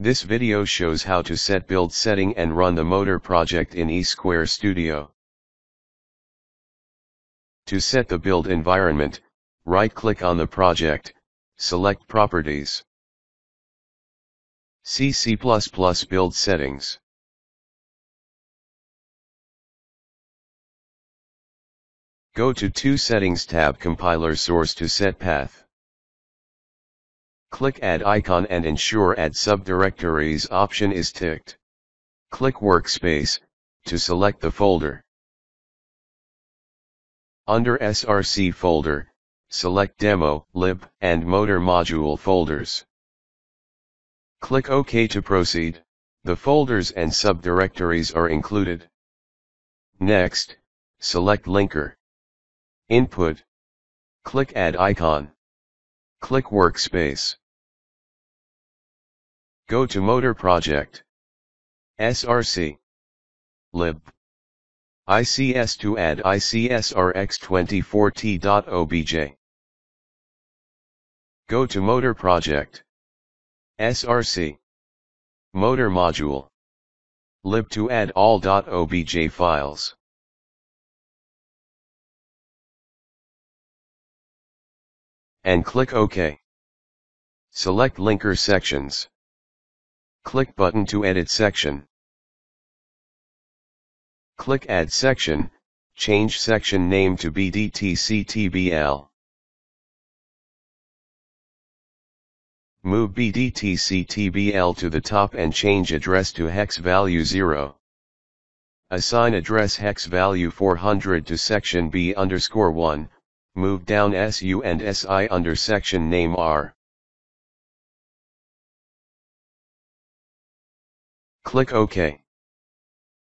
This video shows how to set build setting and run the motor project in e² Studio. To set the build environment, right-click on the project, select Properties. See C++ Build Settings. Go to Tool Settings tab Compiler Source to set path. Click Add icon and ensure Add subdirectories option is ticked. Click Workspace, to select the folder. Under SRC folder, select Demo, Lib, and Motor Module folders. Click OK to proceed, the folders and subdirectories are included. Next, select Linker. Input. Click Add icon. Click Workspace. Go to Motor Project. SRC. Lib. ICS to add ICSRX24T.obj. Go to Motor Project. SRC. Motor Module. Lib to add all.obj files. And click OK. Select linker sections. Click button to edit section. Click add section, change section name to BDTCTBL. Move BDTCTBL to the top and change address to hex value 0. Assign address hex value 400 to section B underscore 1, move down SU and SI under section name R. Click OK.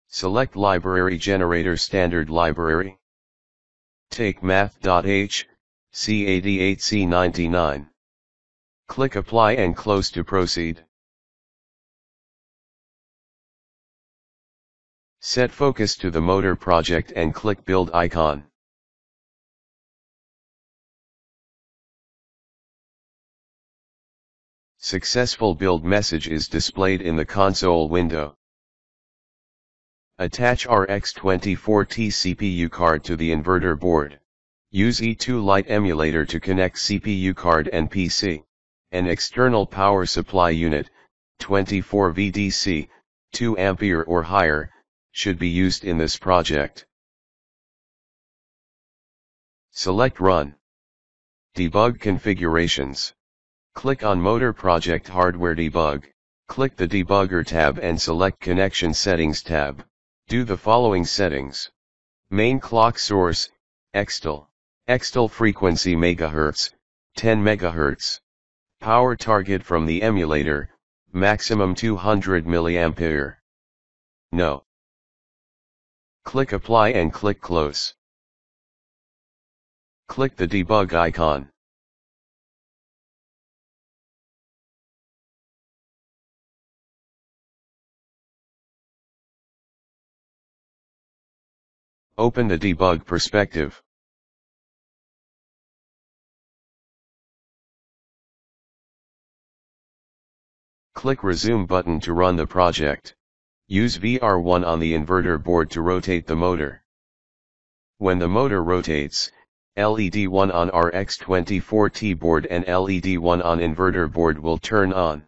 Select Library Generator Standard Library. Take math.h, C88C99. Click Apply and Close to proceed. Set focus to the motor project and click Build icon. Successful build message is displayed in the console window. Attach RX24T CPU card to the inverter board. Use E2 Lite emulator to connect CPU card and PC. An external power supply unit, 24 VDC, 2 ampere or higher, should be used in this project. Select Run. Debug configurations. Click on Motor Project Hardware Debug, click the Debugger tab and select Connection Settings tab. Do the following settings. Main clock source, Xtal. Xtal frequency MHz, 10 MHz. Power target from the emulator, maximum 200 mA. No. Click Apply and click Close. Click the debug icon. Open the debug perspective. Click Resume button to run the project. Use VR1 on the inverter board to rotate the motor. When the motor rotates, LED 1 on RX24T board and LED 1 on inverter board will turn on.